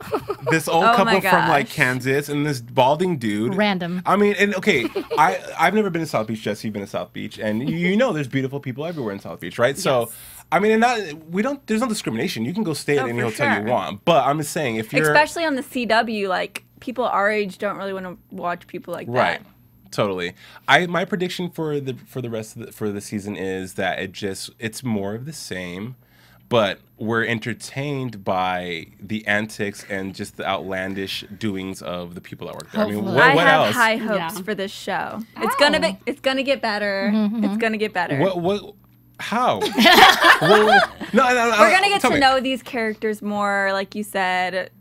this old Oh couple from like. Kansas and this balding dude. Random. I mean, and okay, I I've never been to South Beach. Jesse, you've been to South Beach, and you, you know there's beautiful people everywhere in South Beach, right? So, I mean, and not we don't. There's no discrimination. You can go stay at Oh, any hotel you want. But I'm just saying, if you're Especially on the CW, like people our age don't really want to watch people like right, that. Right. Totally. I my prediction for the for the rest of the, for the season is that it just it's more of the same. But we're entertained by the antics and just the outlandish doings of the people that work there. I mean, Hopefully. what, I have else? high hopes Yeah. for this show. It's gonna be. Oh. It's gonna get better. Mm-hmm. It's gonna get better. What what? How? What- what- no, no, no, We're gonna get to me. know these characters more. Like you said,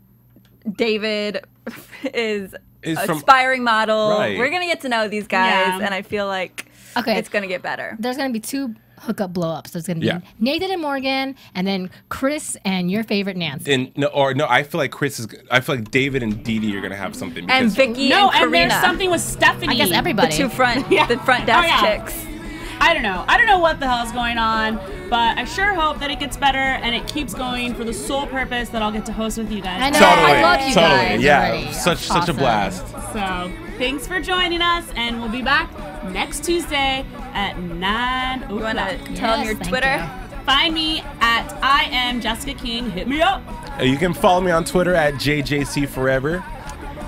David is, Is from- aspiring model. Right. We're gonna get to know these guys, Yeah. and I feel like Okay. it's gonna get better. There's gonna be two hookup blow up. So it's gonna be Yeah. Nathan and Morgan, and then Chris and your favorite Nancy. And no, or no, I feel like Chris is. I feel like David and Dee Dee are gonna have something. And Because Vicky No, and and, there's something with Stephanie. I guess everybody. the two front, Yeah. the front Oh, desk yeah. chicks. I don't know. I don't know what the hell is going on, but I sure hope that it gets better and it keeps going for the sole purpose that I'll get to host with you guys. I know. totally, I love you totally, guys yeah, already. such such a blast. So thanks for joining us, and we'll be back next Tuesday at nine You wanna tell them Yes, your thank Twitter? Find me at I am Jessica King. Hit me up. Uh, You can follow me on Twitter at JJC Forever.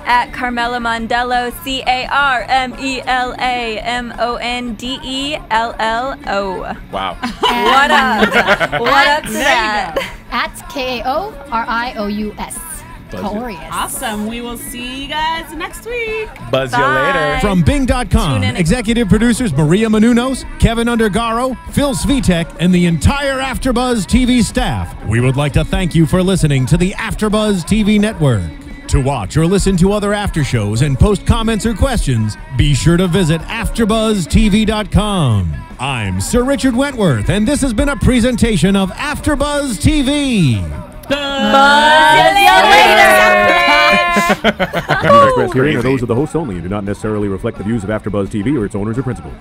At Carmela Mondello, C A R M E L A M O N D E L L O. Wow. What up? what up to that? At K A O R I O U S. Buzz. Glorious. Awesome. We will see you guys next week. Buzz you later. From Bing.com, executive producers Maria Menounos, Keven Undergaro, Phil Svitek, and the entire AfterBuzz TV staff, we would like to thank you for listening to the AfterBuzz TV network. To watch or listen to other after shows and post comments or questions, be sure to visit AfterBuzzTV.com. I'm Sir Richard Wentworth, and this has been a presentation of AfterBuzz TV. Buzz you later. Views expressed herein are those of the hosts only and do not necessarily reflect the views of AfterBuzz TV or its owners or principals.